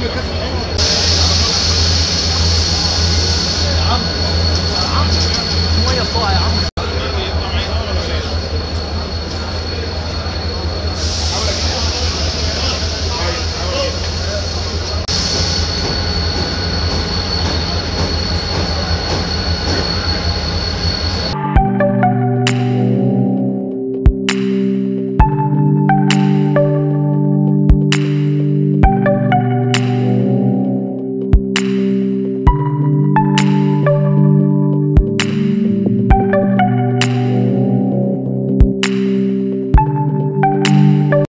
Because